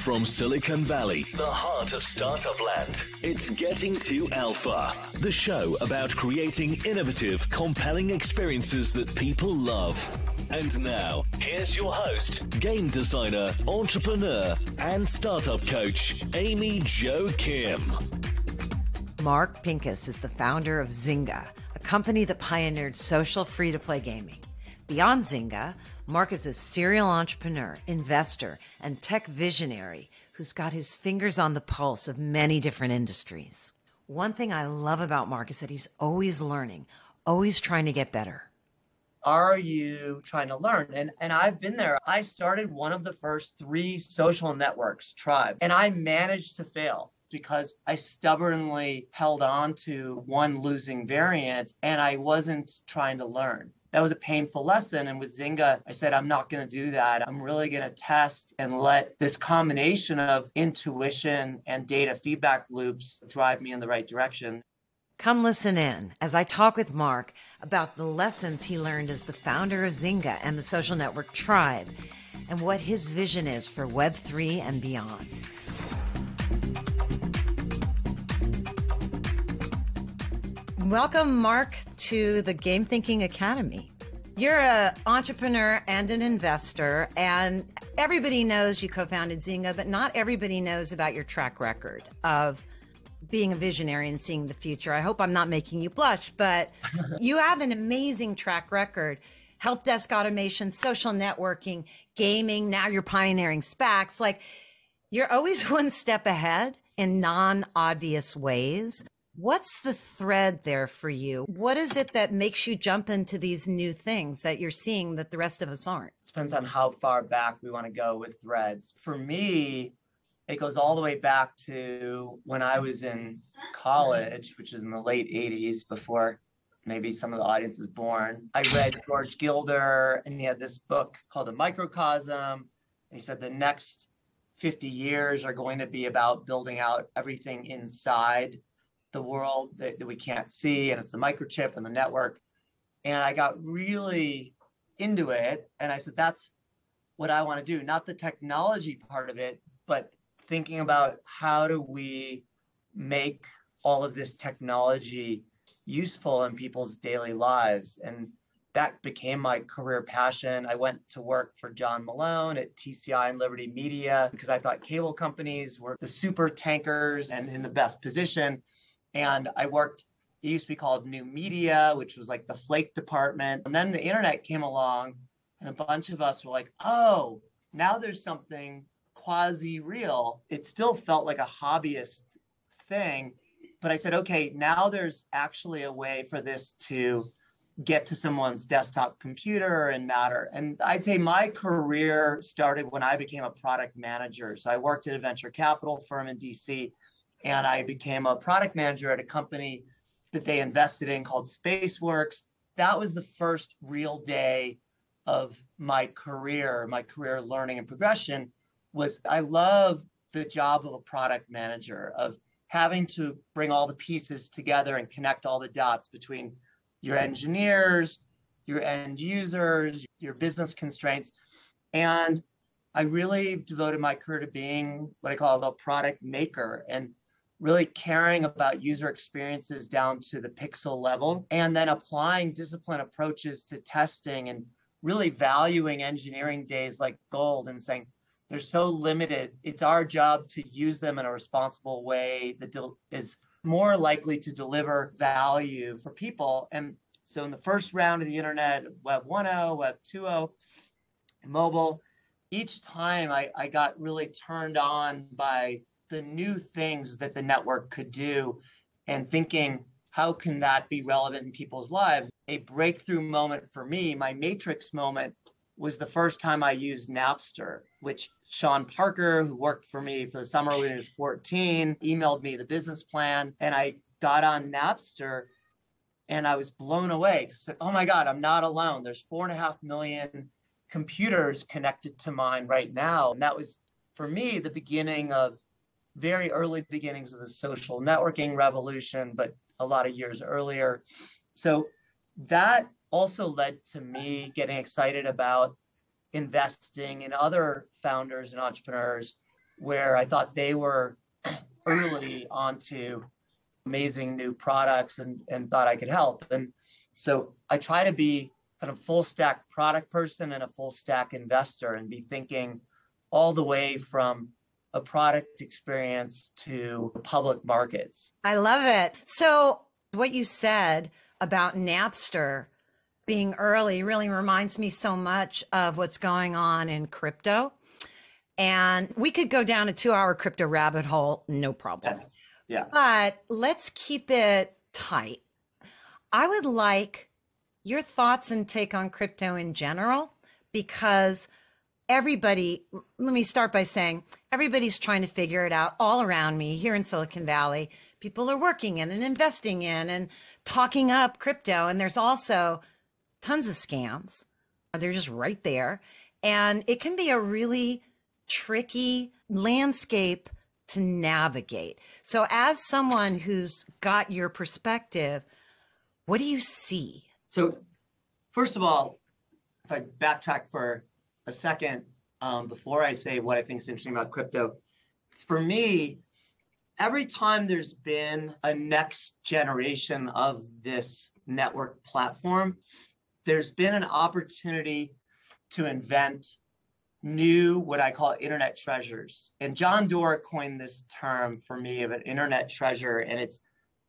From Silicon Valley, the heart of startup land, it's Getting to Alpha, the show about creating innovative, compelling experiences that people love. And now, here's your host, game designer, entrepreneur, and startup coach, Amy Jo Kim. Mark Pincus is the founder of Zynga, a company that pioneered social free to play gaming. Beyond Zynga, Mark is a serial entrepreneur, investor, and tech visionary who's got his fingers on the pulse of many different industries. One thing I love about Mark is that he's always learning, always trying to get better. Are you trying to learn? And and I've been there. I started one of the first three social networks, Tribe, and I managed to fail because I stubbornly held on to one losing variant and I wasn't trying to learn that was a painful lesson. And with Zynga, I said, I'm not going to do that. I'm really going to test and let this combination of intuition and data feedback loops drive me in the right direction. Come listen in as I talk with Mark about the lessons he learned as the founder of Zynga and the social network Tribe and what his vision is for Web3 and beyond. Welcome, Mark, to the Game Thinking Academy. You're an entrepreneur and an investor, and everybody knows you co founded Zynga, but not everybody knows about your track record of being a visionary and seeing the future. I hope I'm not making you blush, but you have an amazing track record help desk automation, social networking, gaming. Now you're pioneering SPACs. Like you're always one step ahead in non obvious ways. What's the thread there for you? What is it that makes you jump into these new things that you're seeing that the rest of us aren't? Depends on how far back we want to go with threads. For me, it goes all the way back to when I was in college, which is in the late 80s before maybe some of the audience is born. I read George Gilder and he had this book called The Microcosm. And he said the next 50 years are going to be about building out everything inside the world that, that we can't see, and it's the microchip and the network. And I got really into it. And I said, that's what I want to do, not the technology part of it, but thinking about how do we make all of this technology useful in people's daily lives. And that became my career passion. I went to work for John Malone at TCI and Liberty Media because I thought cable companies were the super tankers and in the best position. And I worked, it used to be called New Media, which was like the flake department. And then the internet came along, and a bunch of us were like, oh, now there's something quasi real. It still felt like a hobbyist thing. But I said, okay, now there's actually a way for this to get to someone's desktop computer and matter. And I'd say my career started when I became a product manager. So I worked at a venture capital firm in DC and I became a product manager at a company that they invested in called Spaceworks. That was the first real day of my career, my career learning and progression was I love the job of a product manager of having to bring all the pieces together and connect all the dots between your engineers, your end users, your business constraints. And I really devoted my career to being what I call a product maker and really caring about user experiences down to the pixel level, and then applying discipline approaches to testing and really valuing engineering days like gold and saying, they're so limited. It's our job to use them in a responsible way that is more likely to deliver value for people. And so in the first round of the internet, Web 1.0, Web 2.0, mobile, each time I, I got really turned on by the new things that the network could do and thinking, how can that be relevant in people's lives? A breakthrough moment for me, my matrix moment, was the first time I used Napster, which Sean Parker, who worked for me for the summer when he was 14, emailed me the business plan. And I got on Napster and I was blown away. Said, oh my God, I'm not alone. There's four and a half million computers connected to mine right now. And that was, for me, the beginning of very early beginnings of the social networking revolution, but a lot of years earlier. So that also led to me getting excited about investing in other founders and entrepreneurs where I thought they were early onto amazing new products and, and thought I could help. And so I try to be kind of full stack product person and a full stack investor and be thinking all the way from a product experience to public markets. I love it. So, what you said about Napster being early really reminds me so much of what's going on in crypto. And we could go down a two hour crypto rabbit hole, no problem. Yes. Yeah. But let's keep it tight. I would like your thoughts and take on crypto in general because everybody, let me start by saying everybody's trying to figure it out all around me here in Silicon Valley. People are working in and investing in and talking up crypto. And there's also tons of scams. They're just right there. And it can be a really tricky landscape to navigate. So, as someone who's got your perspective, what do you see? So, first of all, if I backtrack for a second um, before I say what I think is interesting about crypto, for me, every time there's been a next generation of this network platform, there's been an opportunity to invent new, what I call internet treasures. And John Doerr coined this term for me of an internet treasure, and it's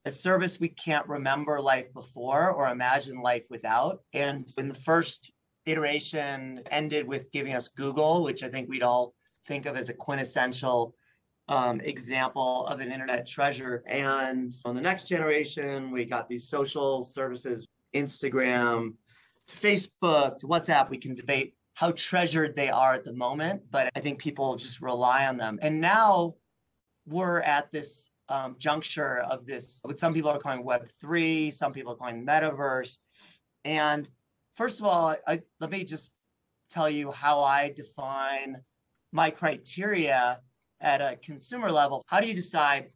a service we can't remember life before or imagine life without. And in the first iteration ended with giving us Google, which I think we'd all think of as a quintessential um, example of an internet treasure. And on the next generation, we got these social services, Instagram to Facebook to WhatsApp. We can debate how treasured they are at the moment, but I think people just rely on them. And now we're at this um, juncture of this, what some people are calling Web3, some people are calling metaverse. And first of all, I, let me just tell you how I define my criteria at a consumer level. How do you decide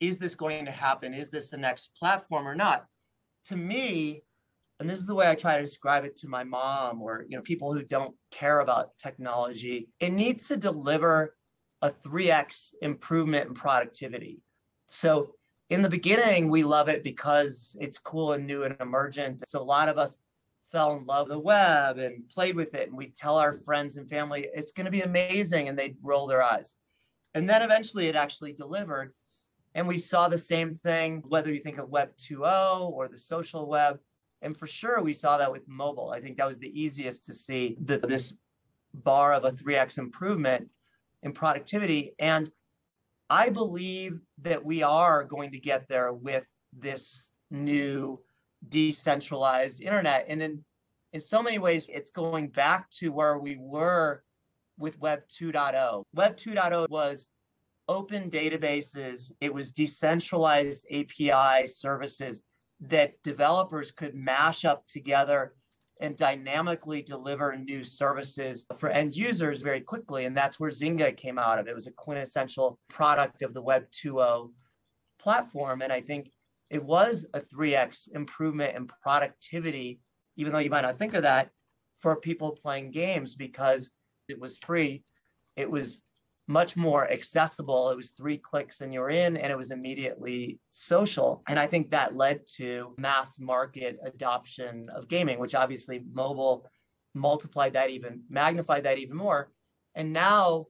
is this going to happen? Is this the next platform or not? To me, and this is the way I try to describe it to my mom or you know people who don't care about technology, it needs to deliver a 3x improvement in productivity. So in the beginning, we love it because it's cool and new and emergent. So a lot of us fell in love with the web and played with it. And we tell our friends and family, it's going to be amazing. And they'd roll their eyes. And then eventually it actually delivered. And we saw the same thing, whether you think of Web 2.0 or the social web. And for sure, we saw that with mobile. I think that was the easiest to see the, this bar of a 3x improvement in productivity. And I believe that we are going to get there with this new decentralized internet. And in, in so many ways, it's going back to where we were with Web 2.0. Web 2.0 was open databases, it was decentralized API services that developers could mash up together and dynamically deliver new services for end users very quickly. And that's where Zynga came out of. It was a quintessential product of the Web 2.0 platform. And I think it was a 3x improvement in productivity, even though you might not think of that for people playing games because it was free. It was much more accessible. It was three clicks and you're in, and it was immediately social. And I think that led to mass market adoption of gaming, which obviously mobile multiplied that even, magnified that even more. And now,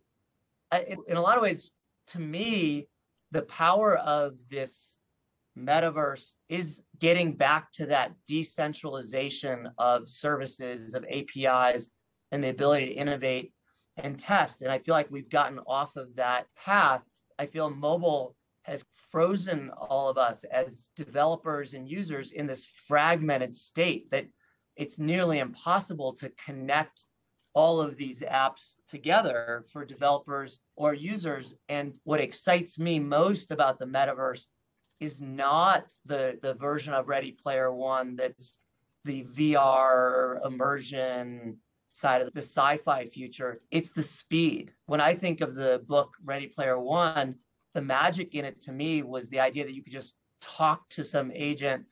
in a lot of ways, to me, the power of this metaverse is getting back to that decentralization of services, of APIs, and the ability to innovate and test. And I feel like we've gotten off of that path. I feel mobile has frozen all of us as developers and users in this fragmented state that it's nearly impossible to connect all of these apps together for developers or users. And what excites me most about the metaverse is not the the version of Ready Player One that's the VR immersion side of the sci-fi future. It's the speed. When I think of the book Ready Player One, the magic in it to me was the idea that you could just talk to some agent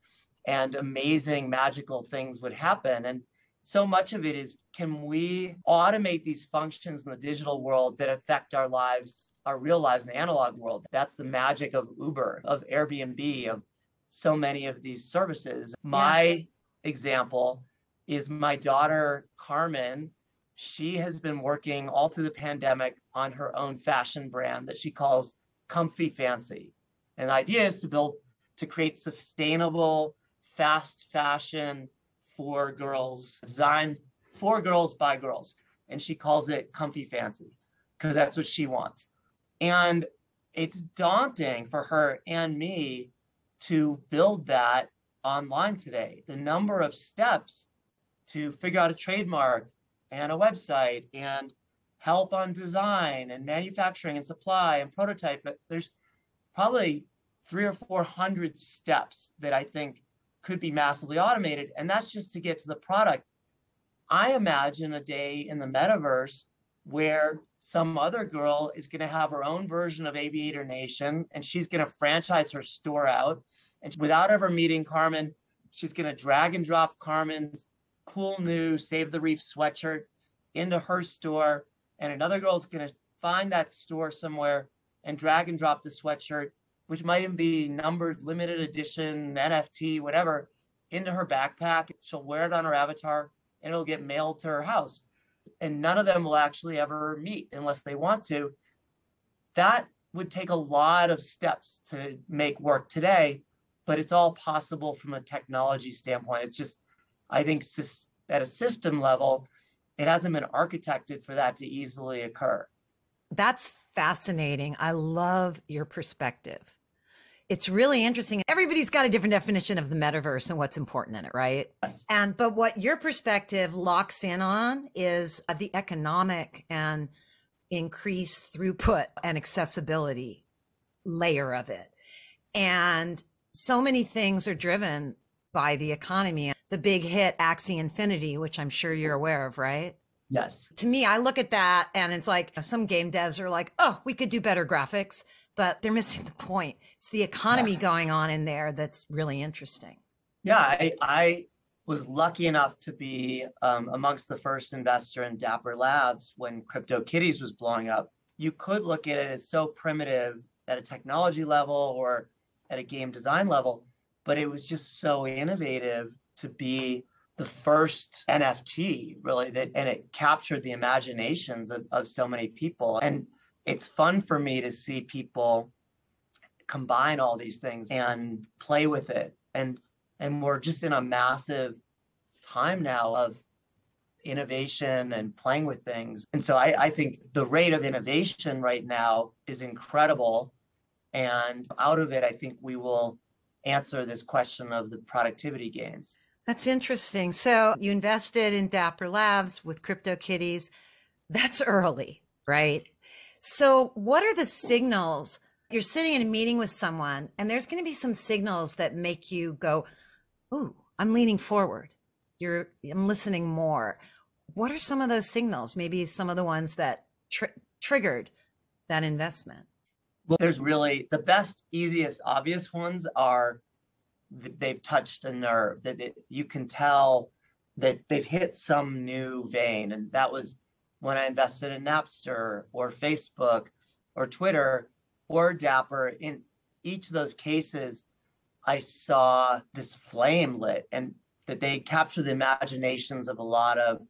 and amazing magical things would happen. And so much of it is can we automate these functions in the digital world that affect our lives, our real lives in the analog world? That's the magic of Uber, of Airbnb, of so many of these services. My yeah. example is my daughter, Carmen. She has been working all through the pandemic on her own fashion brand that she calls Comfy Fancy. And the idea is to build, to create sustainable, fast fashion for girls, designed for girls by girls. And she calls it comfy fancy because that's what she wants. And it's daunting for her and me to build that online today. The number of steps to figure out a trademark and a website and help on design and manufacturing and supply and prototype. But there's probably three or four hundred steps that I think could be massively automated. And that's just to get to the product. I imagine a day in the metaverse where some other girl is going to have her own version of Aviator Nation and she's going to franchise her store out. And without ever meeting Carmen, she's going to drag and drop Carmen's cool new Save the Reef sweatshirt into her store. And another girl's going to find that store somewhere and drag and drop the sweatshirt which might even be numbered, limited edition, NFT, whatever, into her backpack. She'll wear it on her avatar and it'll get mailed to her house. And none of them will actually ever meet unless they want to. That would take a lot of steps to make work today, but it's all possible from a technology standpoint. It's just, I think, at a system level, it hasn't been architected for that to easily occur. That's fascinating. I love your perspective it's really interesting. Everybody's got a different definition of the metaverse and what's important in it, right? Yes. And but what your perspective locks in on is uh, the economic and increased throughput and accessibility layer of it. And so many things are driven by the economy. The big hit Axie Infinity, which I'm sure you're aware of, right? Yes. To me, I look at that and it's like some game devs are like, oh, we could do better graphics but they're missing the point. It's the economy yeah. going on in there that's really interesting. Yeah, I, I was lucky enough to be um, amongst the first investor in Dapper Labs when CryptoKitties was blowing up. You could look at it as so primitive at a technology level or at a game design level, but it was just so innovative to be the first NFT really that and it captured the imaginations of, of so many people. And it's fun for me to see people combine all these things and play with it. And and we're just in a massive time now of innovation and playing with things. And so I, I think the rate of innovation right now is incredible. And out of it i think we will answer this question of the productivity gains. That's interesting. So you invested in dapper labs with cryptokitties. That's early right so, what are the signals? You're sitting in a meeting with someone, and there's going to be some signals that make you go, Ooh, I'm leaning forward. You're, I'm listening more. What are some of those signals? Maybe some of the ones that tr- triggered that investment? Well, there's really the best, easiest, obvious ones are they've touched a nerve that you can tell that they've hit some new vein. And that was when I invested in Napster or Facebook or Twitter or Dapper. In each of those cases, I saw this flame lit and that they capture the imaginations of a lot of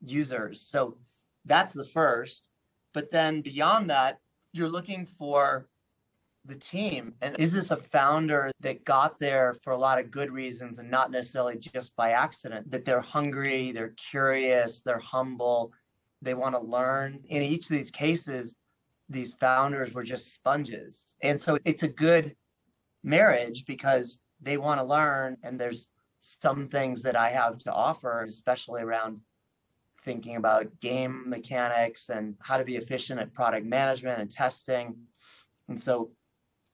users. So that's the first. But then beyond that, you're looking for the team. And is this a founder that got there for a lot of good reasons and not necessarily just by accident? That they're hungry, they're curious, they're humble, they want to learn. In each of these cases, these founders were just sponges. And so it's a good marriage because they want to learn and there's some things that I have to offer, especially around thinking about game mechanics and how to be efficient at product management and testing. And so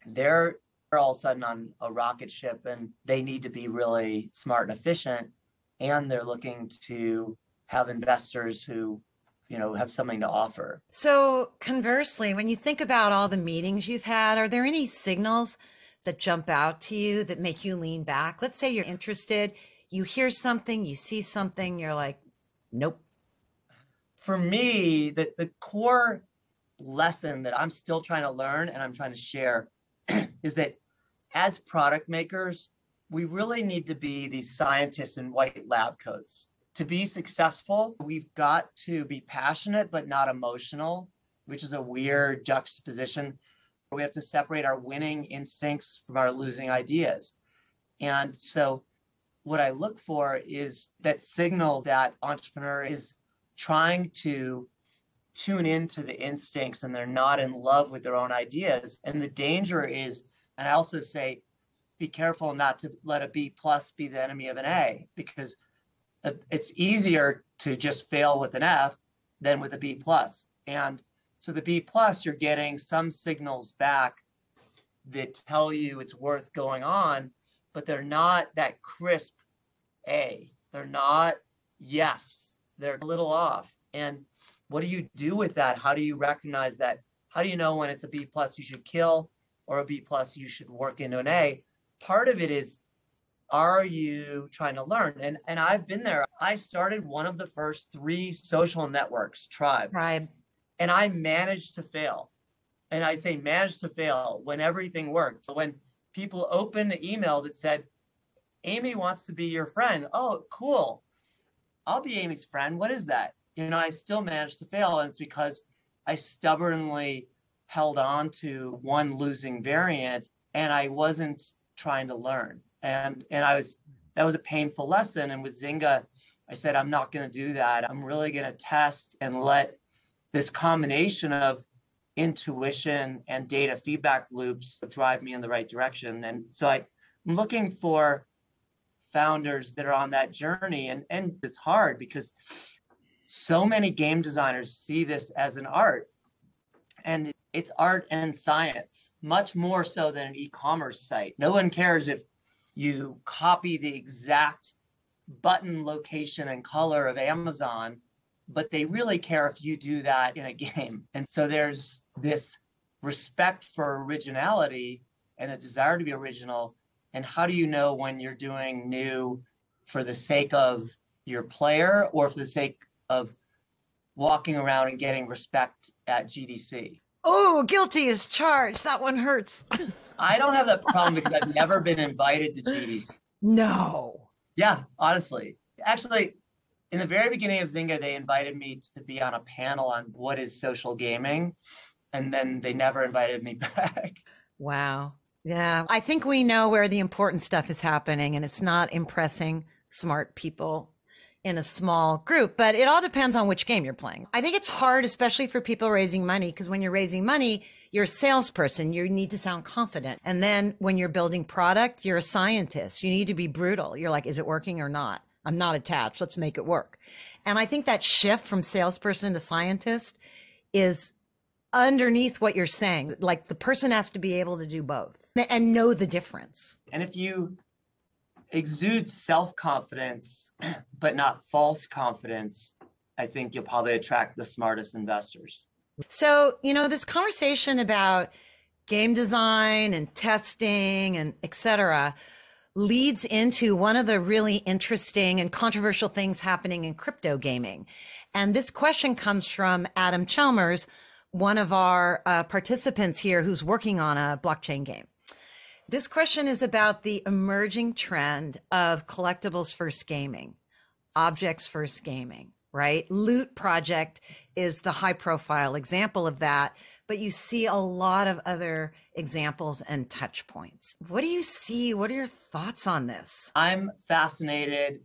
they're all of a sudden on a rocket ship and they need to be really smart and efficient. And they're looking to have investors who you know have something to offer so conversely when you think about all the meetings you've had are there any signals that jump out to you that make you lean back let's say you're interested you hear something you see something you're like Nope. For me, the, the core lesson that I'm still trying to learn and I'm trying to share is that as product makers, we really need to be these scientists in white lab coats. To be successful, we've got to be passionate but not emotional, which is a weird juxtaposition. We have to separate our winning instincts from our losing ideas. And so, what I look for is that signal that entrepreneur is trying to tune into the instincts and they're not in love with their own ideas. And the danger is, and I also say, be careful not to let a B plus be the enemy of an A because it's easier to just fail with an F than with a B plus. And so the B plus, you're getting some signals back that tell you it's worth going on, but they're not that crisp A. They're not yes. They're a little off. And what do you do with that? How do you recognize that? How do you know when it's a B plus you should kill or a B plus you should work into an A? Part of it is are you trying to learn? And and I've been there. I started one of the first three social networks, Tribe. Tribe. And I managed to fail. And I say managed to fail when everything worked. When people opened the email that said, Amy wants to be your friend. Oh, cool. I'll be Amy's friend. What is that? You know, I still managed to fail. And it's because I stubbornly held on to one losing variant and I wasn't trying to learn and and I was that was a painful lesson. And with Zynga, I said I'm not going to do that. I'm really going to test and let this combination of intuition and data feedback loops drive me in the right direction. And so I'm looking for founders that are on that journey. And and it's hard because so many game designers see this as an art. And it's art and science, much more so than an e-commerce site. No one cares if you copy the exact button location and color of Amazon, but they really care if you do that in a game. And so there's this respect for originality and a desire to be original. And how do you know when you're doing new for the sake of your player or for the sake of walking around and getting respect at GDC? Oh, guilty is charged. That one hurts. I don't have that problem because I've never been invited to GDC. No. Yeah, honestly. Actually, in the very beginning of Zynga, they invited me to be on a panel on what is social gaming. And then they never invited me back. Wow. Yeah. I think we know where the important stuff is happening, and it's not impressing smart people in a small group, but it all depends on which game you're playing. I think it's hard, especially for people raising money, because when you're raising money, you're a salesperson. You need to sound confident. And then when you're building product, you're a scientist. You need to be brutal. You're like, is it working or not? I'm not attached. Let's make it work. And I think that shift from salesperson to scientist is underneath what you're saying. Like the person has to be able to do both and know the difference. And if you exude self confidence, but not false confidence, I think you'll probably attract the smartest investors. So, you know, this conversation about game design and testing and et cetera leads into one of the really interesting and controversial things happening in crypto gaming. And this question comes from Adam Chalmers, one of our uh, participants here who's working on a blockchain game. This question is about the emerging trend of collectibles first gaming, objects first gaming, right? Loot Project is the high profile example of that, but you see a lot of other examples and touch points. What do you see? What are your thoughts on this? I'm fascinated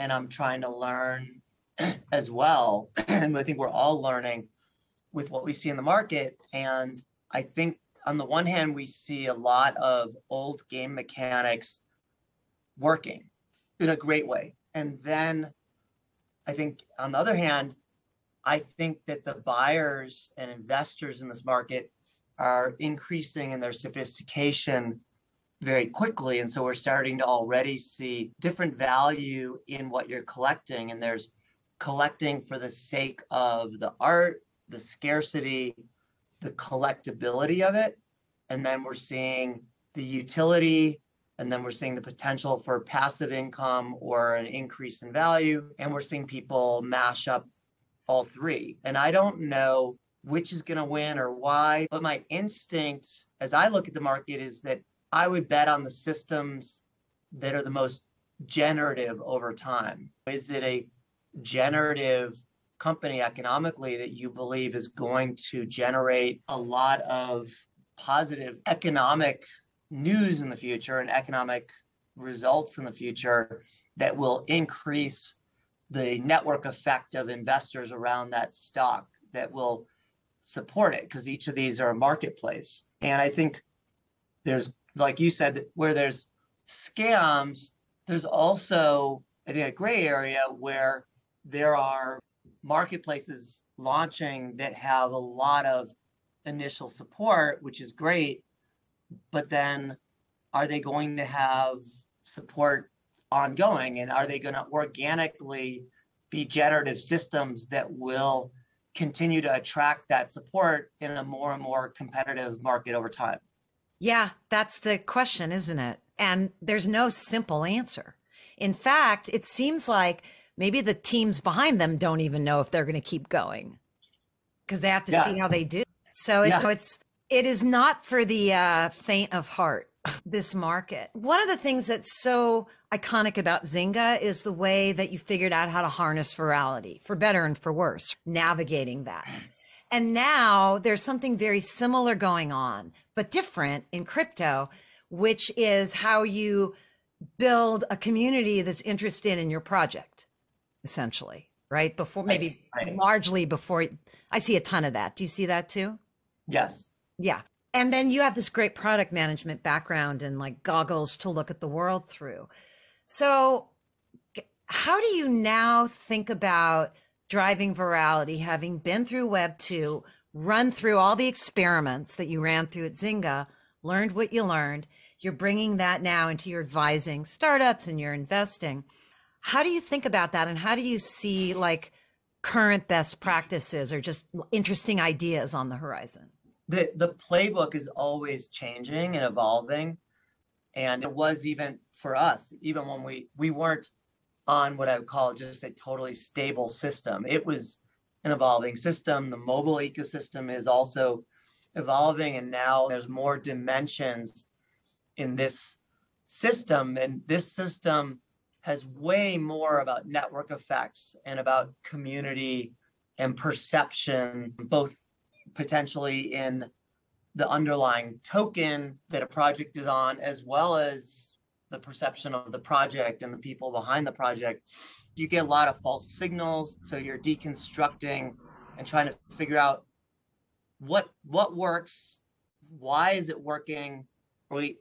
and I'm trying to learn as well. and I think we're all learning with what we see in the market. And I think on the one hand, we see a lot of old game mechanics working in a great way. And then I think on the other hand, I think that the buyers and investors in this market are increasing in their sophistication very quickly. And so we're starting to already see different value in what you're collecting. And there's collecting for the sake of the art, the scarcity, the collectability of it. And then we're seeing the utility And then we're seeing the potential for passive income or an increase in value. And we're seeing people mash up all three. And I don't know which is going to win or why, but my instinct as I look at the market is that I would bet on the systems that are the most generative over time. Is it a generative company economically that you believe is going to generate a lot of positive economic news in the future and economic results in the future that will increase the network effect of investors around that stock that will support it because each of these are a marketplace. And I think there's, like you said, where there's scams, there's also, I think, a gray area where there are marketplaces launching that have a lot of initial support, which is great. But then are they going to have support ongoing? And are they going to organically be generative systems that will continue to attract that support in a more and more competitive market over time? Yeah, that's the question, isn't it? And there's no simple answer. In fact, it seems like maybe the teams behind them don't even know if they're going to keep going because they have to yeah. see how they do. So it's yeah. so it's it is not for the uh, faint of heart. This market. One of the things that's so iconic about Zynga is the way that you figured out how to harness virality, for better and for worse, navigating that. And now there's something very similar going on, but different in crypto, which is how you build a community that's interested in your project, essentially, right? Before maybe right, right. largely before I see a ton of that. Do you see that too? Yes. Yeah. And then you have this great product management background and like goggles to look at the world through. So, how do you now think about driving virality, having been through Web 2, run through all the experiments that you ran through at Zynga, learned what you learned? You're bringing that now into your advising startups and your investing. How do you think about that? And how do you see like current best practices or just interesting ideas on the horizon? The, the playbook is always changing and evolving. And it was even for us even when we we weren't on what i would call just a totally stable system. It was an evolving system. The mobile ecosystem is also evolving. And now there's more dimensions in this system. And this system has way more about network effects and about community and perception both potentially in the underlying token that a project is on, as well as the perception of the project and the people behind the project. You get a lot of false signals. So you're deconstructing and trying to figure out what what works, why is it working?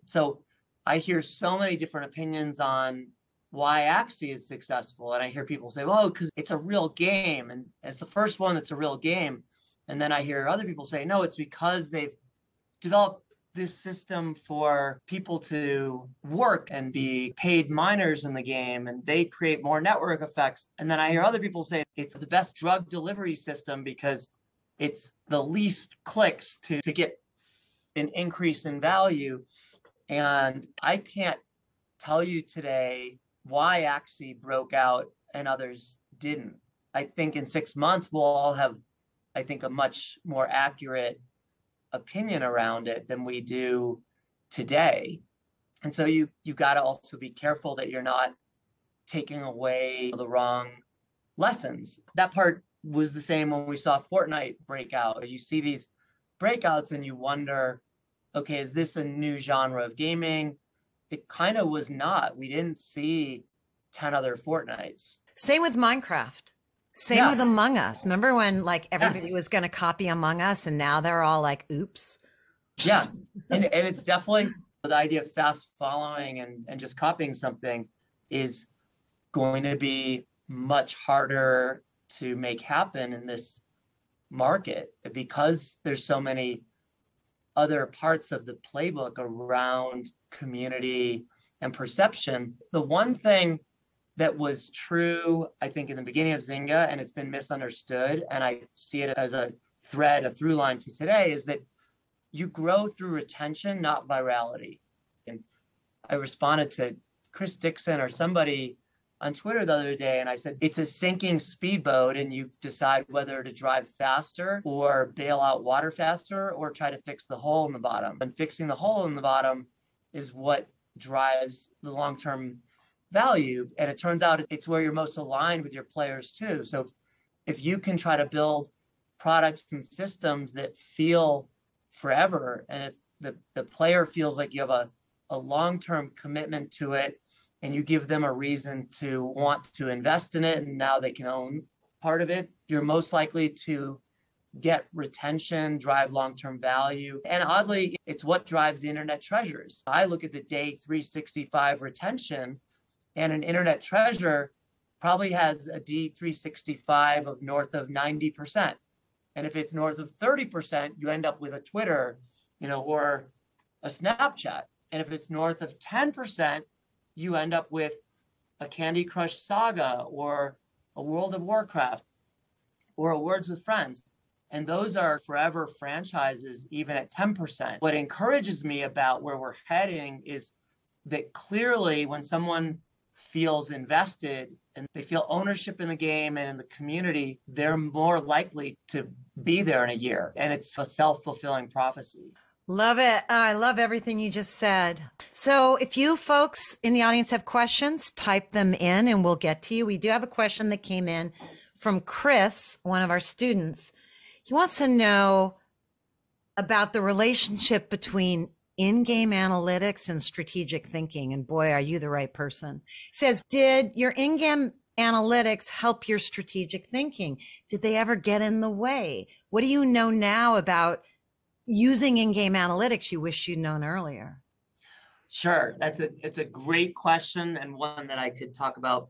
So I hear so many different opinions on why Axie is successful. And I hear people say, well, because it's a real game. And it's the first one that's a real game. And then I hear other people say, no, it's because they've developed this system for people to work and be paid miners in the game and they create more network effects and then i hear other people say it's the best drug delivery system because it's the least clicks to, to get an increase in value and i can't tell you today why axie broke out and others didn't i think in six months we'll all have i think a much more accurate opinion around it than we do today. And so you you've got to also be careful that you're not taking away the wrong lessons. That part was the same when we saw Fortnite breakout. You see these breakouts and you wonder, okay, is this a new genre of gaming? It kind of was not. We didn't see 10 other Fortnites. Same with Minecraft. Same yeah. with Among Us. Remember when like everybody yes. was going to copy Among Us and now they're all like, oops. Yeah. and, and it's definitely the idea of fast following and, and just copying something is going to be much harder to make happen in this market because there's so many other parts of the playbook around community and perception. The one thing that was true, I think, in the beginning of Zynga, and it's been misunderstood. And I see it as a thread, a through line to today is that you grow through retention, not virality. And I responded to Chris Dixon or somebody on Twitter the other day and I said, it's a sinking speedboat and you decide whether to drive faster or bail out water faster or try to fix the hole in the bottom. And fixing the hole in the bottom is what drives the long term value. And it turns out it's where you're most aligned with your players too. So if you can try to build products and systems that feel forever, and if the, the player feels like you have a, a long term commitment to it and you give them a reason to want to invest in it and now they can own part of it, you're most likely to get retention, drive long term value. And oddly, it's what drives the internet treasures. I look at the day 365 retention, and an internet treasure probably has a D365 of north of 90%. And if it's north of 30%, you end up with a Twitter, you know, or a Snapchat. And if it's north of 10%, you end up with a Candy Crush Saga or a World of Warcraft or a Words with Friends. And those are forever franchises, even at 10%. What encourages me about where we're heading is that clearly when someone feels invested and they feel ownership in the game and in the community, they're more likely to be there in a year. And it's a self fulfilling prophecy. Love it. I love everything you just said. So, if you folks in the audience have questions, type them in and we'll get to you. We do have a question that came in from Chris, one of our students. He wants to know about the relationship between in-game analytics and strategic thinking. And boy, are you the right person. says, did your in-game analytics help your strategic thinking? Did they ever get in the way? What do you know now about using in-game analytics you wish you'd known earlier? Sure. That's a it's a great question and one that I could talk about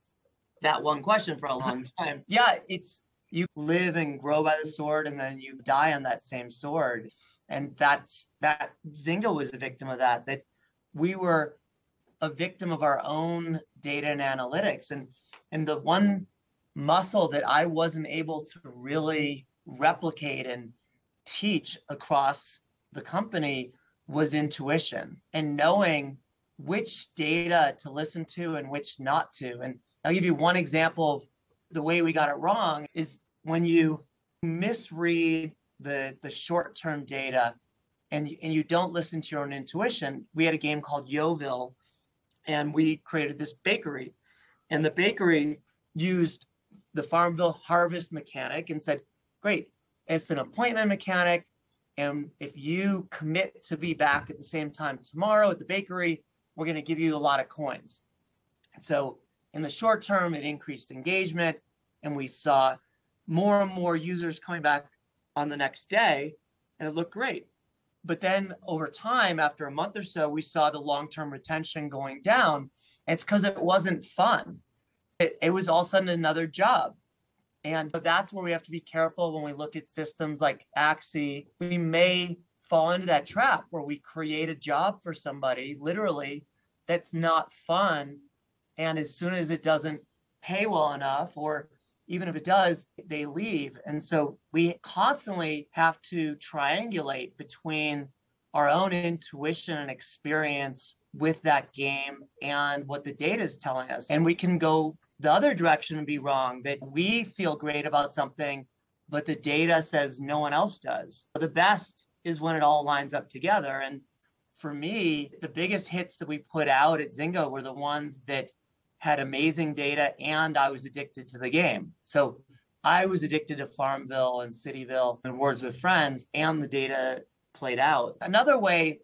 that one question for a long time. Yeah, it's you live and grow by the sword and then you die on that same sword and that's that Zynga was a victim of that. That we were a victim of our own data and analytics, and and the one muscle that I wasn't able to really replicate and teach across the company was intuition and knowing which data to listen to and which not to. And I'll give you one example of the way we got it wrong is when you misread the the short term data and and you don't listen to your own intuition we had a game called Yoville and we created this bakery and the bakery used the farmville harvest mechanic and said great it's an appointment mechanic and if you commit to be back at the same time tomorrow at the bakery we're going to give you a lot of coins so in the short term it increased engagement and we saw more and more users coming back on the next day and it looked great. But then over time, after a month or so, we saw the long term retention going down. It's because it wasn't fun. It, it was all of a sudden another job. And that's where we have to be careful when we look at systems like Axie. We may fall into that trap where we create a job for somebody, literally, that's not fun. And as soon as it doesn't pay well enough or even if it does, they leave. And so we constantly have to triangulate between our own intuition and experience with that game and what the data is telling us. And we can go the other direction would be wrong that we feel great about something, but the data says no one else does. The best is when it all lines up together. And for me, the biggest hits that we put out at Zynga were the ones that had amazing data, and I was addicted to the game. So I was addicted to Farmville and Cityville and Words with Friends, and the data played out. Another way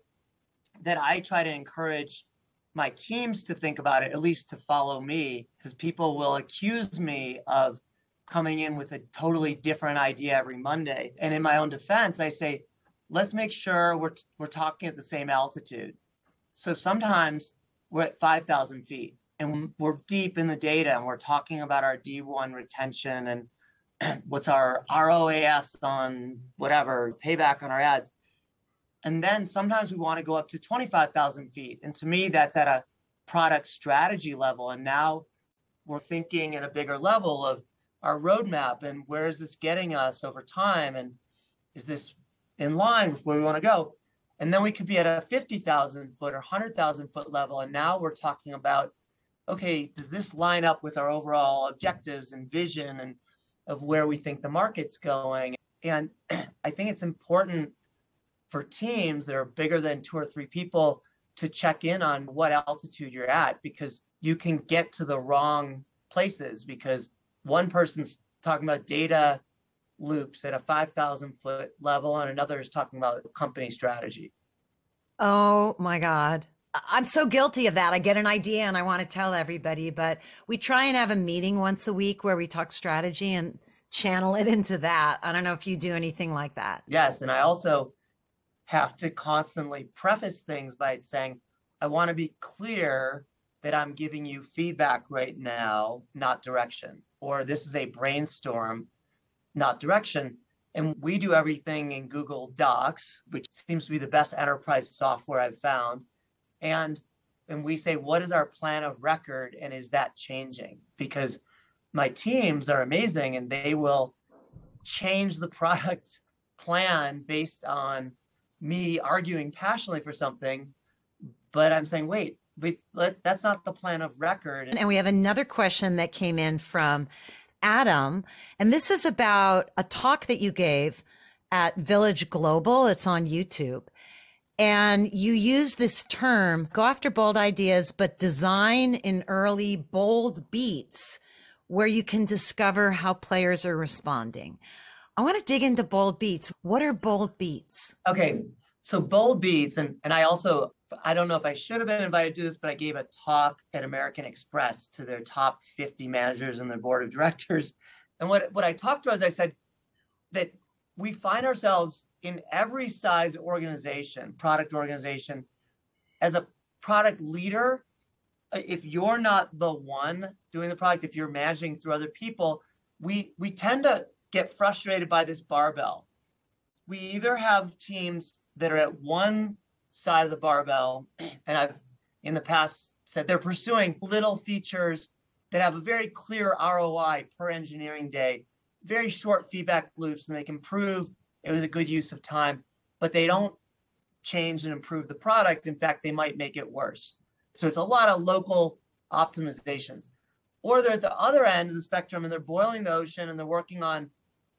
that I try to encourage my teams to think about it, at least to follow me, because people will accuse me of coming in with a totally different idea every Monday. And in my own defense, I say, let's make sure we're, we're talking at the same altitude. So sometimes we're at 5,000 feet and we're deep in the data and we're talking about our D1 retention and what's our ROAS on whatever, payback on our ads. And then sometimes we want to go up to 25,000 feet. And to me, that's at a product strategy level. And now we're thinking at a bigger level of our roadmap and where is this getting us over time? And is this in line with where we want to go? And then we could be at a 50,000 foot or 100,000 foot level. And now we're talking about, okay, does this line up with our overall objectives and vision and of where we think the market's going? And I think it's important for teams that are bigger than two or three people to check in on what altitude you're at because you can get to the wrong places because one person's talking about data loops at a 5,000 foot level, and another is talking about company strategy. Oh my God. I'm so guilty of that. I get an idea and I want to tell everybody, but we try and have a meeting once a week where we talk strategy and channel it into that. I don't know if you do anything like that. Yes. And I also have to constantly preface things by saying, I want to be clear that I'm giving you feedback right now, not direction, or this is a brainstorm, not direction. And we do everything in Google Docs, which seems to be the best enterprise software I've found. And and we say, what is our plan of record and is that changing? Because my teams are amazing and they will change the product plan based on me arguing passionately for something. But I'm saying, wait, wait, that's not the plan of record. And we have another question that came in from Adam. And this is about a talk that you gave at Village Global. It's on YouTube. And you use this term, go after bold ideas, but design in early bold beats where you can discover how players are responding. I want to dig into bold beats. What are bold beats? Okay. So bold beats, and, and I also I don't know if I should have been invited to do this, but I gave a talk at American Express to their top 50 managers and their board of directors. And what, what I talked to was I said that we find ourselves in every size organization, product organization, as a product leader. Uh, if you're not the one doing the product, if you're managing through other people, we we tend to get frustrated by this barbell. We either have teams that are at one side of the barbell. And I've in the past said they're pursuing little features that have a very clear ROI per engineering day, very short feedback loops, and they can prove it was a good use of time, but they don't change and improve the product. In fact, they might make it worse. So it's a lot of local optimizations. Or they're at the other end of the spectrum and they're boiling the ocean and they're working on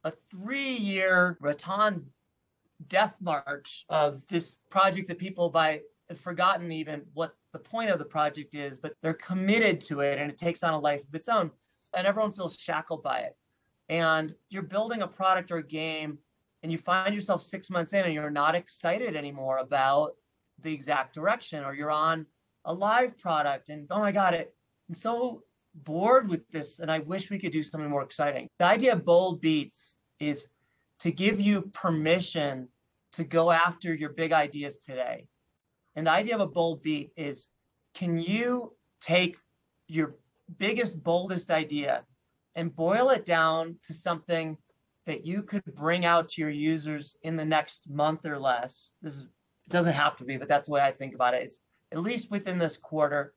a three year Raton death march of this project that people by have forgotten even what the point of the project is, but they're committed to it and it takes on a life of its own. And everyone feels shackled by it. And you're building a product or a game and you find yourself six months in and you're not excited anymore about the exact direction, or you're on a live product and oh my God, it, I'm so bored with this and I wish we could do something more exciting. The idea of bold beats is to give you permission to go after your big ideas today. And the idea of a bold beat is can you take your biggest, boldest idea and boil it down to something that you could bring out to your users in the next month or less? This is, doesn't have to be, but that's the way I think about it. It's at least within this quarter.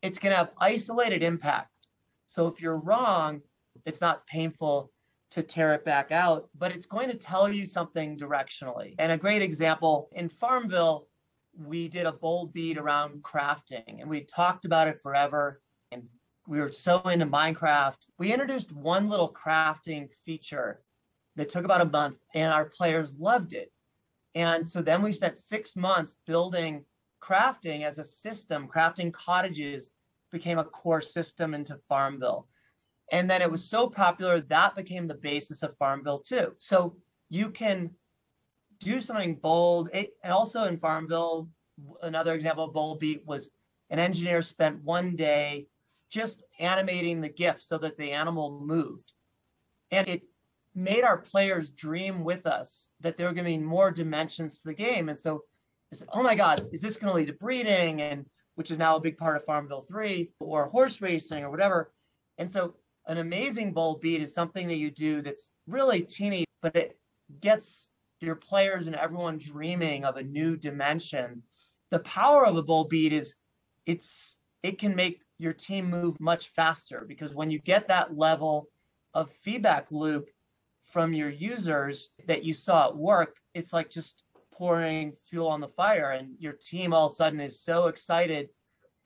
It's going to have isolated impact. So if you're wrong, it's not painful to tear it back out, but it's going to tell you something directionally. And a great example in Farmville, we did a bold beat around crafting and we talked about it forever. And we were so into Minecraft. We introduced one little crafting feature that took about a month and our players loved it. And so then we spent six months building crafting as a system, crafting cottages became a core system into Farmville. And then it was so popular that became the basis of Farmville 2. So you can do something bold. It, and also in Farmville, another example of bold beat was an engineer spent one day just animating the GIF so that the animal moved. And it made our players dream with us that there were going to be more dimensions to the game. And so I said, oh my God, is this going to lead to breeding? And which is now a big part of Farmville 3 or horse racing or whatever. And so an amazing bold beat is something that you do that's really teeny, but it gets your players and everyone dreaming of a new dimension. The power of a bold beat is it's it can make your team move much faster because when you get that level of feedback loop from your users that you saw at work, it's like just pouring fuel on the fire and your team all of a sudden is so excited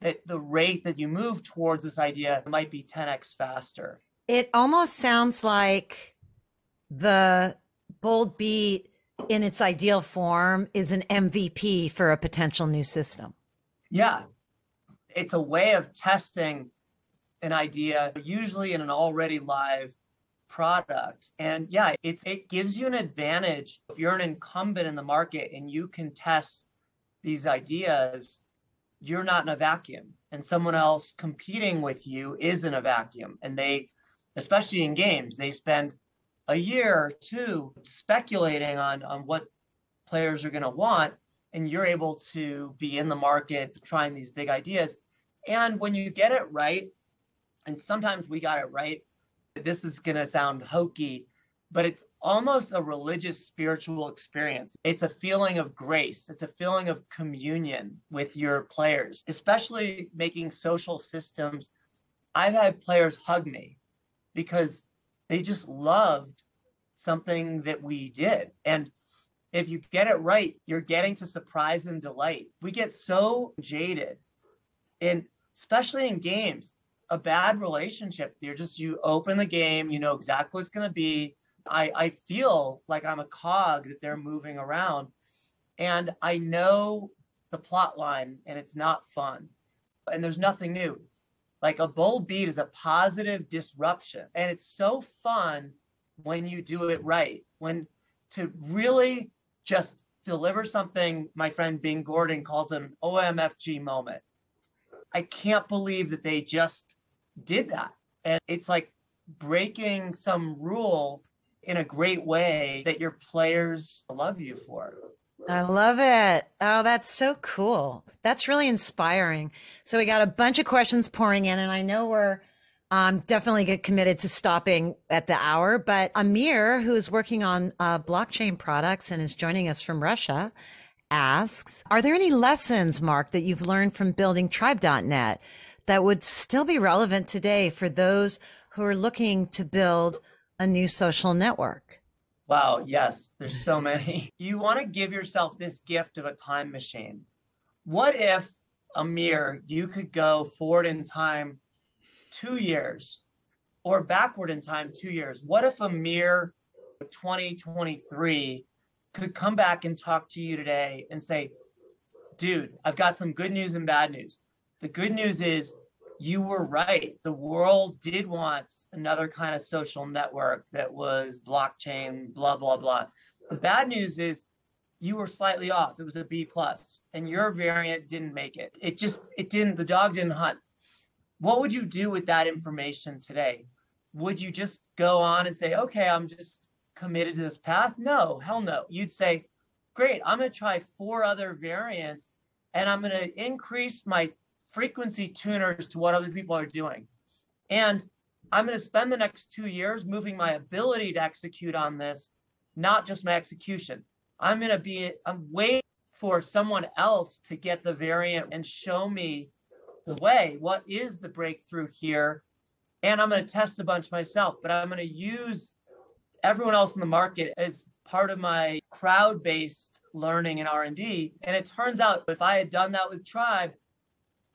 that the rate that you move towards this idea might be 10x faster. It almost sounds like the bold beat in its ideal form is an MVP for a potential new system. Yeah. It's a way of testing an idea, usually in an already live product. And yeah, it's it gives you an advantage if you're an incumbent in the market and you can test these ideas, you're not in a vacuum. And someone else competing with you is in a vacuum. And they, especially in games, they spend a year or two speculating on, on what players are going to want. And you're able to be in the market trying these big ideas. And when you get it right, and sometimes we got it right, this is going to sound hokey, but it's almost a religious spiritual experience. It's a feeling of grace, it's a feeling of communion with your players, especially making social systems. I've had players hug me because they just loved something that we did. And if you get it right, you're getting to surprise and delight. We get so jaded, and especially in games, a bad relationship. You're just you open the game, you know exactly what's going to be. I I feel like I'm a cog that they're moving around, and I know the plot line, and it's not fun, and there's nothing new. Like a bold beat is a positive disruption, and it's so fun when you do it right. When to really just deliver something my friend Bing Gordon calls an OMFG moment. I can't believe that they just did that. And it's like breaking some rule in a great way that your players love you for. I love it. Oh, that's so cool. That's really inspiring. So we got a bunch of questions pouring in, and I know we're um, definitely get committed to stopping at the hour. But Amir, who is working on uh, blockchain products and is joining us from Russia, asks Are there any lessons, Mark, that you've learned from building tribe.net that would still be relevant today for those who are looking to build a new social network? Wow, yes, there's so many. You want to give yourself this gift of a time machine. What if, Amir, you could go forward in time two years or backward in time two years? What if Amir 2023 could come back and talk to you today and say, dude, I've got some good news and bad news. The good news is you were right. The world did want another kind of social network that was blockchain, blah, blah, blah. The bad news is you were slightly off. It was a B plus, and your variant didn't make it. It just it didn't. The dog didn't hunt. What would you do with that information today? Would you just go on and say, okay, I'm just committed to this path? No, hell no. You'd say, great, I'm going to try four other variants and I'm going to increase my frequency tuners to what other people are doing. And I'm going to spend the next two years moving my ability to execute on this, not just my execution. I'm going to be, I'm waiting for someone else to get the variant and show me the way. What is the breakthrough here? And I'm going to test a bunch myself, but I'm going to use everyone else in the market as part of my crowd-based learning and R&D. And it turns out if I had done that with Tribe,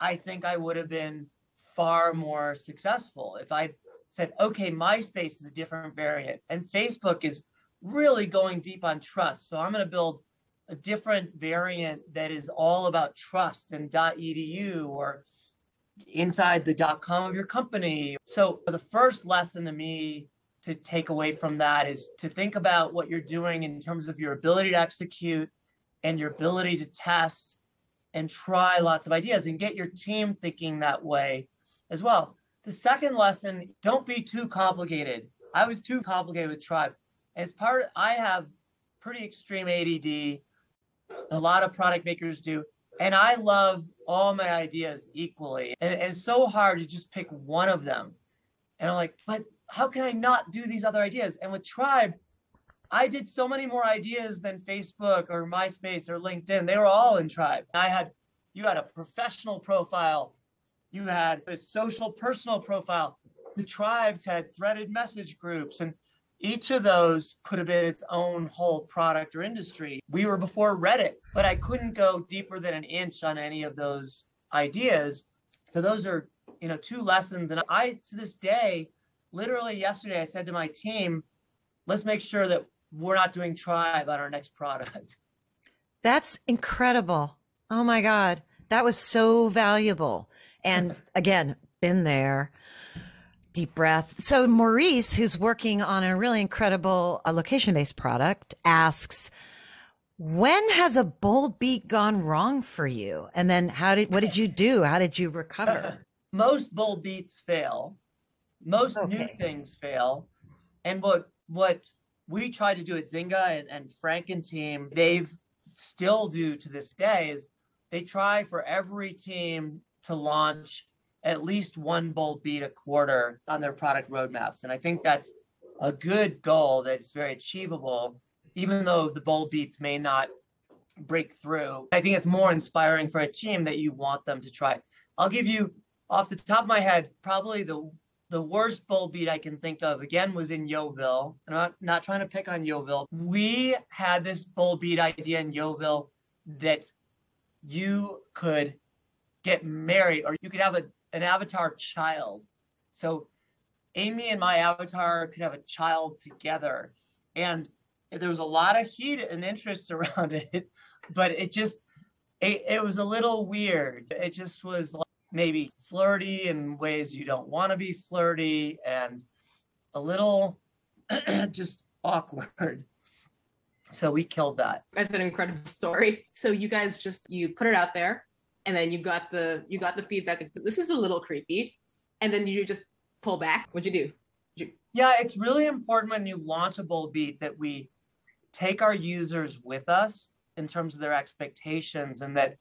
I think I would have been far more successful. If I said, okay, MySpace is a different variant and Facebook is really going deep on trust. So I'm going to build a different variant that is all about trust and .edu or inside the .com of your company. So the first lesson to me to take away from that is to think about what you're doing in terms of your ability to execute and your ability to test and try lots of ideas and get your team thinking that way as well. The second lesson, don't be too complicated. I was too complicated with tribe. As part I have pretty extreme ADD. A lot of product makers do. And I love all my ideas equally. And, and it's so hard to just pick one of them. And I'm like, but how can I not do these other ideas? And with Tribe, I did so many more ideas than Facebook or MySpace or LinkedIn. They were all in Tribe. I had, you had a professional profile, you had a social personal profile. The tribes had threaded message groups, and each of those could have been its own whole product or industry. We were before Reddit, but I couldn't go deeper than an inch on any of those ideas. So those are, you know, two lessons. And I, to this day, literally yesterday, I said to my team, let's make sure that we're not doing tribe on our next product. That's incredible. Oh my God. That was so valuable. And again, been there. Deep breath. So Maurice, who's working on a really incredible uh, location-based product, asks, when has a bold beat gone wrong for you? And then how did what did you do? How did you recover? Most bold beats fail. Most okay. new things fail. And what what we try to do at Zynga and, and Frank and team, they've still do to this day is they try for every team to launch at least one bold beat a quarter on their product roadmaps. And I think that's a good goal that's very achievable, even though the bold beats may not break through. I think it's more inspiring for a team that you want them to try. I'll give you off the top of my head, probably the the worst bold beat I can think of again was in YoVille. I'm not, not trying to pick on YoVille. We had this bold beat idea in YoVille that you could get married or you could have a an avatar child. So Amy and my avatar could have a child together. And there was a lot of heat and interest around it, but it just, it, it was a little weird. It just was like maybe flirty in ways you don't want to be flirty and a little just awkward. So we killed that. That's an incredible story. So you guys just you put it out there and then you got the you got the feedback this is a little creepy and then you just pull back what'd you do you... yeah it's really important when you launch a bold beat that we take our users with us in terms of their expectations and that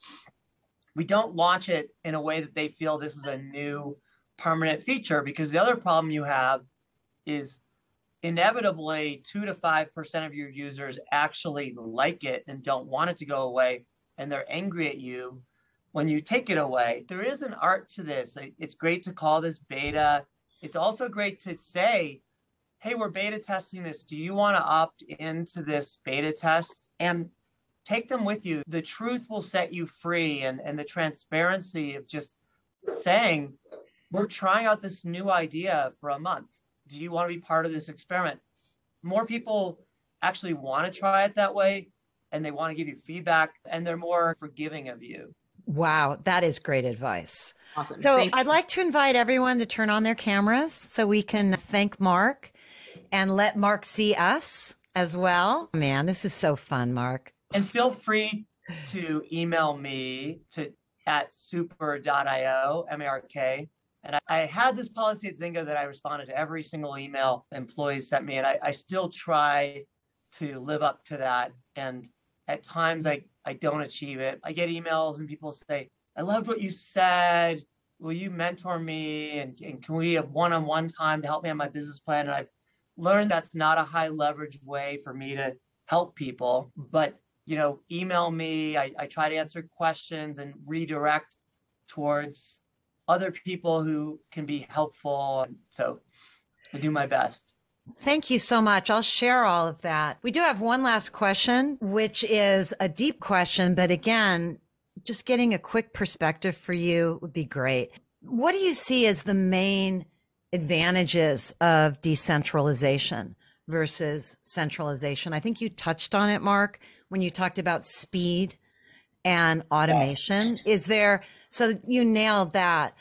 we don't launch it in a way that they feel this is a new permanent feature because the other problem you have is inevitably 2 to 5% of your users actually like it and don't want it to go away and they're angry at you when you take it away. There is an art to this. It's great to call this beta. It's also great to say, hey, we're beta testing this. Do you want to opt into this beta test? And take them with you. The truth will set you free, and, and the transparency of just saying, we're trying out this new idea for a month. Do you want to be part of this experiment? More people actually want to try it that way and they want to give you feedback and they're more forgiving of you. Wow, that is great advice. Awesome. So thank I'd you. like to invite everyone to turn on their cameras so we can thank Mark and let Mark see us as well. Man, this is so fun, Mark. And feel free to email me to at super.io, M-A-R-K. And I, I, had this policy at Zynga that I responded to every single email employees sent me. And I, I still try to live up to that. And at times I I don't achieve it. I get emails and people say, I loved what you said. Will you mentor me? And, and can we have one on one time to help me on my business plan? And I've learned that's not a high leverage way for me to help people. But, you know, email me. I, I try to answer questions and redirect towards other people who can be helpful. So I do my best. Thank you so much. I'll share all of that. We do have one last question, which is a deep question, but again, just getting a quick perspective for you would be great. What do you see as the main advantages of decentralization versus centralization? I think you touched on it, Mark, when you talked about speed and automation. Yes. Is there, so you nailed that.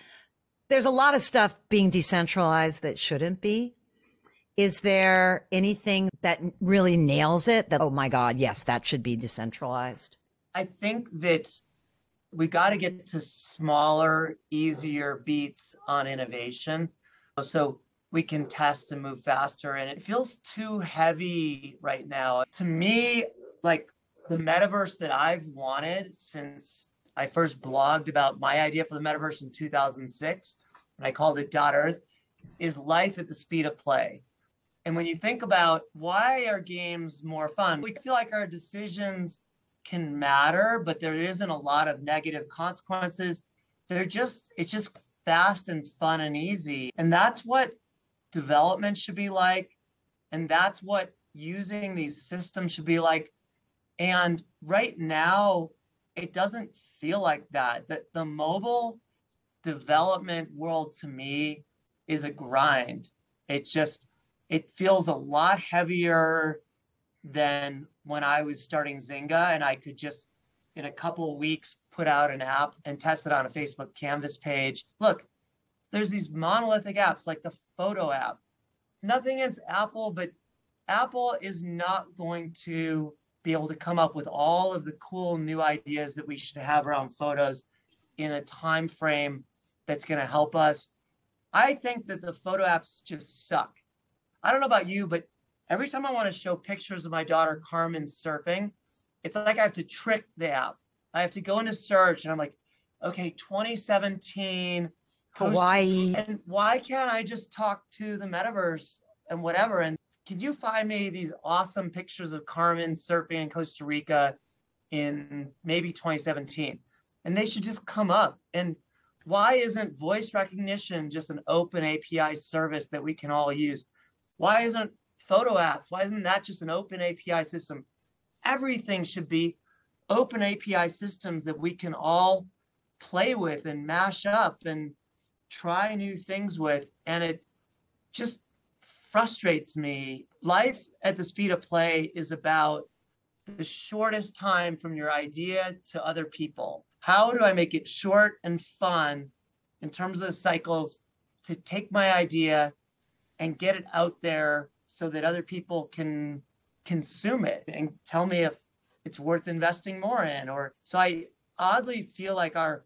There's a lot of stuff being decentralized that shouldn't be. Is there anything that really nails it that, oh my God, yes, that should be decentralized? I think that we got to get to smaller, easier beats on innovation. So we can test and move faster. And it feels too heavy right now. To me, like the metaverse that I've wanted since I first blogged about my idea for the metaverse in 2006, and I called it Dot Earth, is life at the speed of play. And when you think about why are games more fun, we feel like our decisions can matter, but there isn't a lot of negative consequences. They're just, it's just fast and fun and easy. And that's what development should be like. And that's what using these systems should be like. And right now, it doesn't feel like that. That the mobile development world to me is a grind. It just it feels a lot heavier than when I was starting Zynga and I could just in a couple weeks put out an app and test it on a Facebook Canvas page. Look, there's these monolithic apps like the photo app. Nothing against Apple, but Apple is not going to be able to come up with all of the cool new ideas that we should have around photos in a time frame that's going to help us. I think that the photo apps just suck. I don't know about you, but every time I want to show pictures of my daughter Carmen surfing, it's like I have to trick the app. I have to go into search and I'm like, okay, 2017 Hawaii. And why can't I just talk to the metaverse and whatever? And could you find me these awesome pictures of Carmen surfing in Costa Rica in maybe 2017? And they should just come up. And why isn't voice recognition just an open API service that we can all use? Why isn't photo apps? Why isn't that just an open API system? Everything should be open API systems that we can all play with and mash up and try new things with. And it just frustrates me. Life at the speed of play is about the shortest time from your idea to other people. How do I make it short and fun in terms of the cycles to take my idea and get it out there so that other people can consume it and tell me if it's worth investing more in or so I oddly feel like our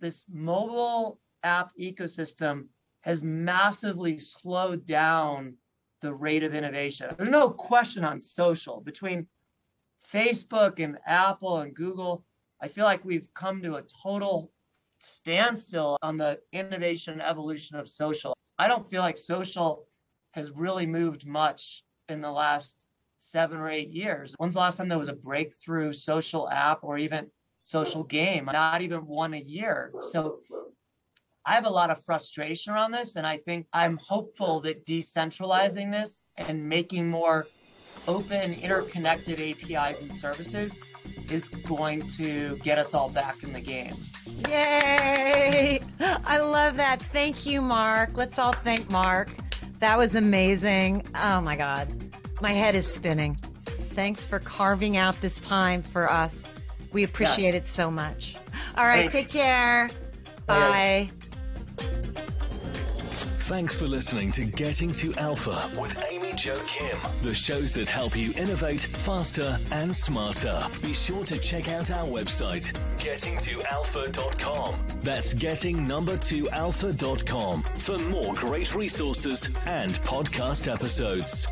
this mobile app ecosystem has massively slowed down the rate of innovation. There's no question on social between Facebook and Apple and Google. I feel like we've come to a total standstill on the innovation and evolution of social. I don't feel like social has really moved much in the last seven or eight years. When's the last time there was a breakthrough social app or even social game? Not even one a year. So I have a lot of frustration around this, and I think I'm hopeful that decentralizing this and making more open, interconnected APIs and services is going to get us all back in the game. Yay! I love that. Thank you, Mark. Let's all thank Mark. That was amazing. Oh my God. My head is spinning. Thanks for carving out this time for us. We appreciate yeah. it so much. All right, Thanks. take care. Bye. Bye. Thanks for listening to Getting to Alpha with Amy Jo Kim, the shows that help you innovate faster and smarter. Be sure to check out our website, gettingtoalpha.com. That's getting number two alpha.com for more great resources and podcast episodes.